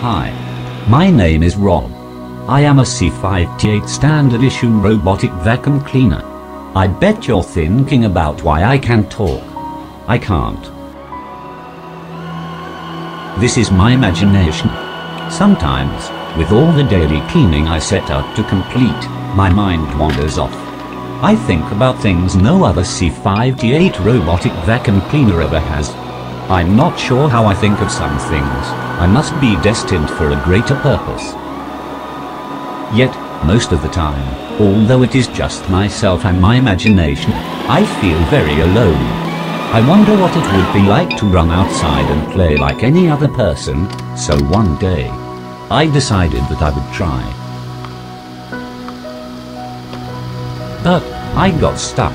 Hi. My name is Rob. I am a C5T8 standard issue robotic vacuum cleaner. I bet you're thinking about why I can talk. I can't. This is my imagination. Sometimes, with all the daily cleaning I set out to complete, my mind wanders off. I think about things no other C5T8 robotic vacuum cleaner ever has. I'm not sure how I think of some things. I must be destined for a greater purpose. Yet, most of the time, although it is just myself and my imagination, I feel very alone. I wonder what it would be like to run outside and play like any other person, so one day, I decided that I would try. But, I got stuck.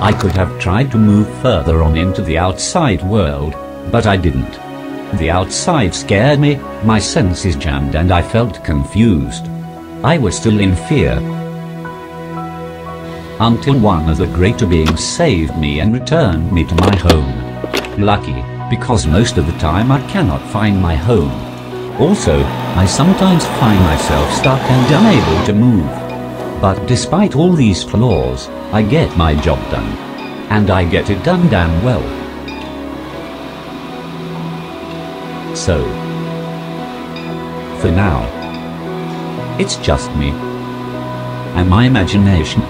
I could have tried to move further on into the outside world, but I didn't. The outside scared me, my senses jammed and I felt confused. I was still in fear. Until one of the greater beings saved me and returned me to my home. Lucky, because most of the time I cannot find my home. Also, I sometimes find myself stuck and unable to move. But despite all these flaws, I get my job done. And I get it done damn well. So, for now, it's just me and my imagination.